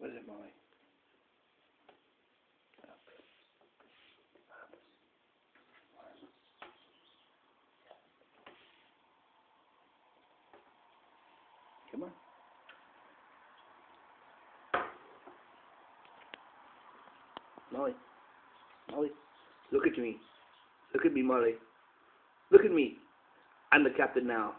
What is it, Molly? Come on. Molly. Molly. Look at me. Look at me, Molly. Look at me. I'm the captain now.